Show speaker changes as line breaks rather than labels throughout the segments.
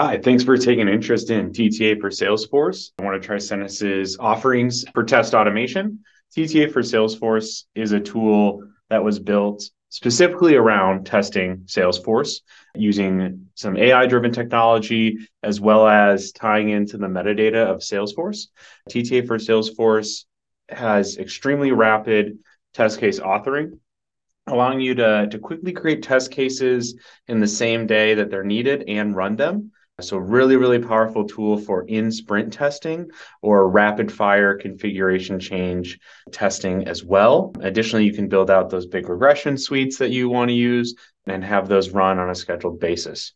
Hi, thanks for taking an interest in TTA for Salesforce. I want to Tricentis's offerings for test automation. TTA for Salesforce is a tool that was built specifically around testing Salesforce using some AI driven technology as well as tying into the metadata of Salesforce. TTA for Salesforce has extremely rapid test case authoring allowing you to, to quickly create test cases in the same day that they're needed and run them so really, really powerful tool for in sprint testing or rapid fire configuration change testing as well. Additionally, you can build out those big regression suites that you want to use and have those run on a scheduled basis.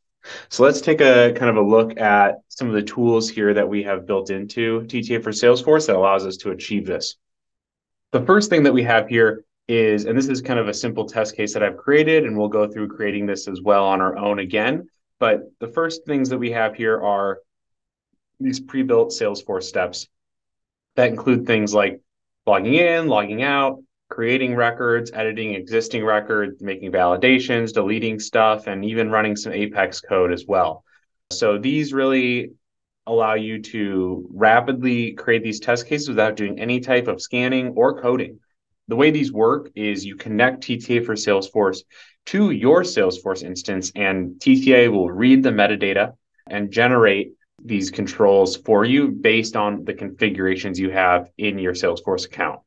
So let's take a kind of a look at some of the tools here that we have built into TTA for Salesforce that allows us to achieve this. The first thing that we have here is, and this is kind of a simple test case that I've created, and we'll go through creating this as well on our own again. But the first things that we have here are these pre-built Salesforce steps that include things like logging in, logging out, creating records, editing existing records, making validations, deleting stuff, and even running some Apex code as well. So these really allow you to rapidly create these test cases without doing any type of scanning or coding. The way these work is you connect TTA for Salesforce to your Salesforce instance, and TTA will read the metadata and generate these controls for you based on the configurations you have in your Salesforce account.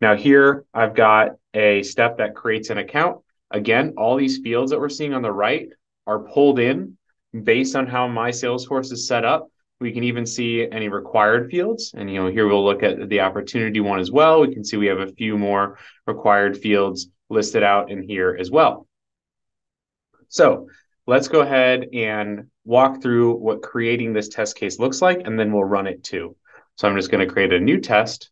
Now, here I've got a step that creates an account. Again, all these fields that we're seeing on the right are pulled in based on how my Salesforce is set up. We can even see any required fields. And you know, here we'll look at the opportunity one as well. We can see we have a few more required fields listed out in here as well. So let's go ahead and walk through what creating this test case looks like, and then we'll run it too. So I'm just going to create a new test,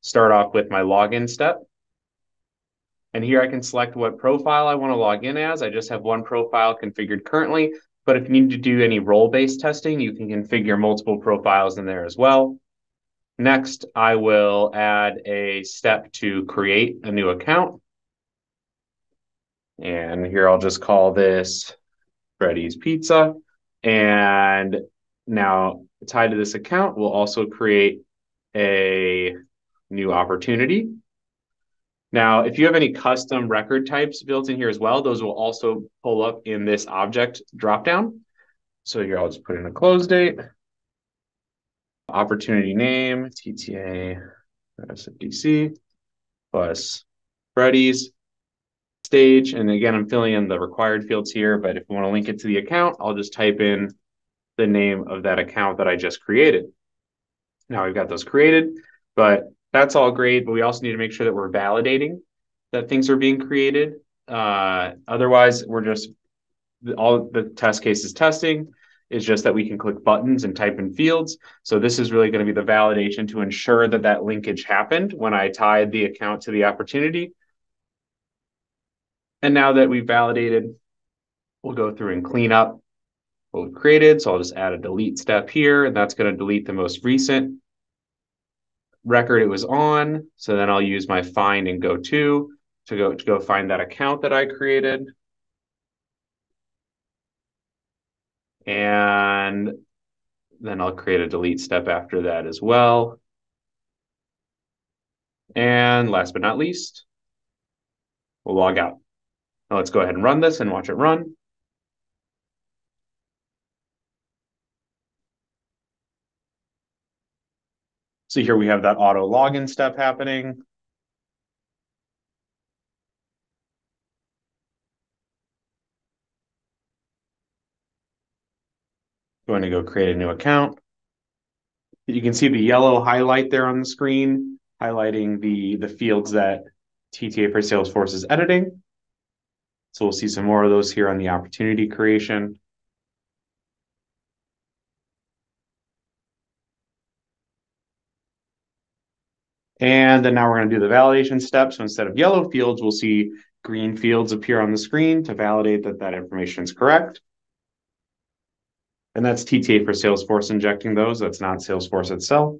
start off with my login step. And here I can select what profile I want to log in as. I just have one profile configured currently, but if you need to do any role-based testing, you can configure multiple profiles in there as well. Next, I will add a step to create a new account. And here I'll just call this Freddy's Pizza. And now tied to this account, we'll also create a new opportunity. Now, if you have any custom record types built in here as well, those will also pull up in this object dropdown. So here I'll just put in a close date, opportunity name, TTA SFDC plus Freddy's stage. And again, I'm filling in the required fields here, but if you want to link it to the account, I'll just type in the name of that account that I just created. Now we've got those created, but that's all great, but we also need to make sure that we're validating that things are being created. Uh, otherwise, we're just all the test cases testing is just that we can click buttons and type in fields. So this is really going to be the validation to ensure that that linkage happened when I tied the account to the opportunity. And now that we've validated, we'll go through and clean up what we've created. So I'll just add a delete step here, and that's going to delete the most recent record it was on. So then I'll use my find and go to to go to go find that account that I created. And then I'll create a delete step after that as well. And last but not least, we'll log out. Now let's go ahead and run this and watch it run. So here we have that auto login step happening. Going to go create a new account. You can see the yellow highlight there on the screen, highlighting the, the fields that TTA for Salesforce is editing. So we'll see some more of those here on the opportunity creation. And then now we're going to do the validation step. So instead of yellow fields, we'll see green fields appear on the screen to validate that that information is correct. And that's TTA for Salesforce injecting those. That's not Salesforce itself.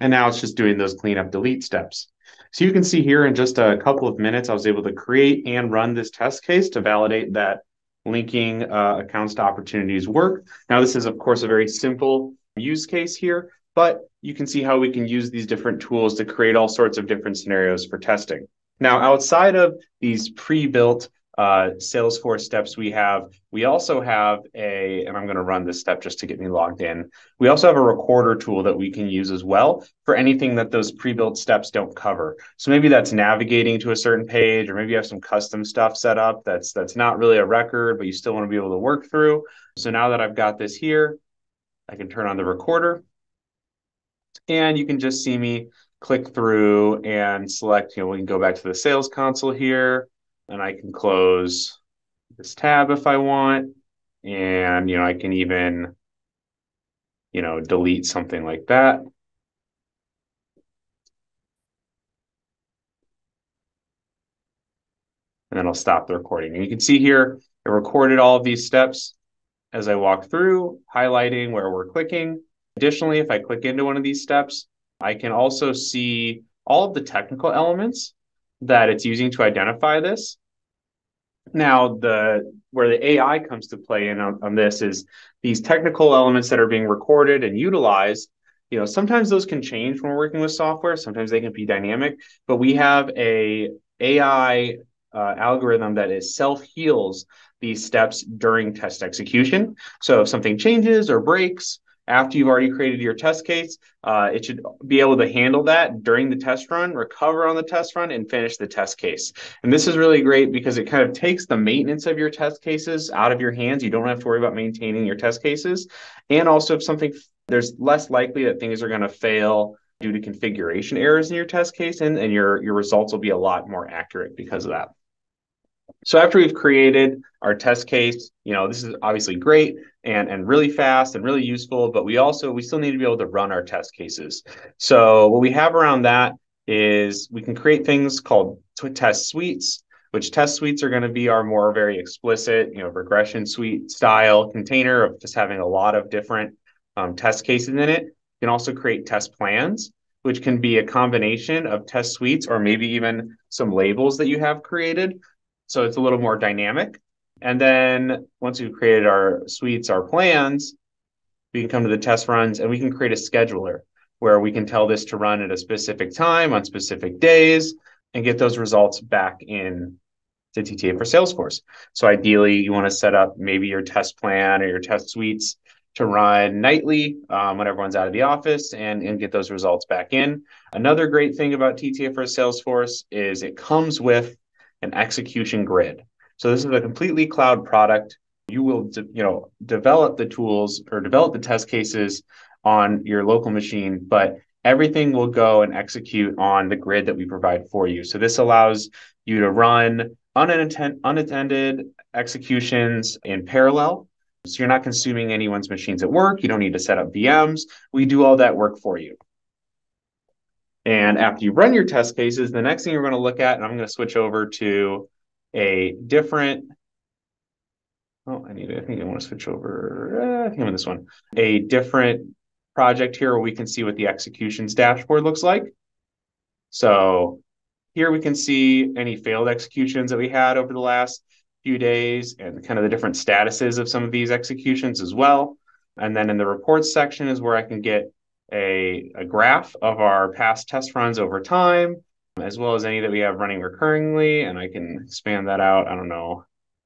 And now it's just doing those cleanup delete steps. So you can see here in just a couple of minutes, I was able to create and run this test case to validate that linking uh, accounts to opportunities work. Now, this is, of course, a very simple use case here, but you can see how we can use these different tools to create all sorts of different scenarios for testing. Now, outside of these pre-built uh, Salesforce steps we have, we also have a, and I'm going to run this step just to get me logged in. We also have a recorder tool that we can use as well for anything that those pre-built steps don't cover. So maybe that's navigating to a certain page, or maybe you have some custom stuff set up that's that's not really a record, but you still want to be able to work through. So now that I've got this here, I can turn on the recorder, and you can just see me click through and select, you know, we can go back to the sales console here and I can close this tab if I want. And, you know, I can even, you know, delete something like that. And then I'll stop the recording. And you can see here, it recorded all of these steps as I walk through, highlighting where we're clicking. Additionally, if I click into one of these steps, I can also see all of the technical elements that it's using to identify this. Now, the where the AI comes to play in on, on this is these technical elements that are being recorded and utilized. You know, sometimes those can change when we're working with software. Sometimes they can be dynamic, but we have a AI uh, algorithm that is self heals these steps during test execution. So if something changes or breaks, after you've already created your test case, uh, it should be able to handle that during the test run, recover on the test run, and finish the test case. And this is really great because it kind of takes the maintenance of your test cases out of your hands. You don't have to worry about maintaining your test cases. And also, if something, there's less likely that things are going to fail due to configuration errors in your test case, and, and your, your results will be a lot more accurate because of that. So after we've created our test case, you know, this is obviously great and, and really fast and really useful, but we also, we still need to be able to run our test cases. So what we have around that is we can create things called test suites, which test suites are going to be our more very explicit, you know, regression suite style container of just having a lot of different um, test cases in it. You can also create test plans, which can be a combination of test suites or maybe even some labels that you have created so it's a little more dynamic. And then once we've created our suites, our plans, we can come to the test runs and we can create a scheduler where we can tell this to run at a specific time on specific days and get those results back in to TTA for Salesforce. So ideally, you want to set up maybe your test plan or your test suites to run nightly um, when everyone's out of the office and, and get those results back in. Another great thing about TTA for Salesforce is it comes with an execution grid. So this is a completely cloud product. You will, de- you know, develop the tools or develop the test cases on your local machine, but everything will go and execute on the grid that we provide for you. So this allows you to run unattended, unattended executions in parallel. So you're not consuming anyone's machines at work. You don't need to set up VMs. We do all that work for you. And after you run your test cases, the next thing you're going to look at, and I'm going to switch over to a different. Oh, I need. I think I want to switch over. Uh, I think I'm in this one. A different project here where we can see what the executions dashboard looks like. So here we can see any failed executions that we had over the last few days and kind of the different statuses of some of these executions as well. And then in the reports section is where I can get a, a graph of our past test runs over time, as well as any that we have running recurringly. And I can expand that out. I don't know.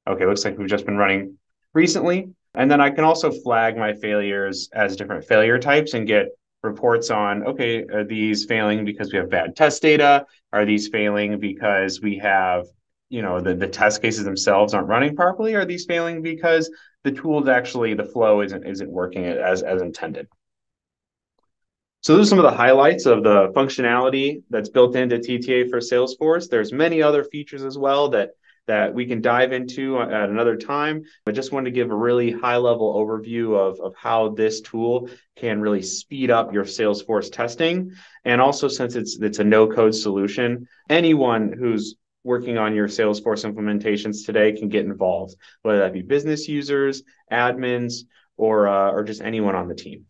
Okay, looks like we've just been running recently. And then I can also flag my failures as different failure types and get reports on okay, are these failing because we have bad test data? Are these failing because we have, you know, the, the test cases themselves aren't running properly? Are these failing because the tools actually the flow isn't isn't working as as intended? So those are some of the highlights of the functionality that's built into TTA for Salesforce. There's many other features as well that that we can dive into at another time. But just wanted to give a really high level overview of, of how this tool can really speed up your Salesforce testing. And also since it's it's a no code solution, anyone who's working on your Salesforce implementations today can get involved, whether that be business users, admins, or uh, or just anyone on the team.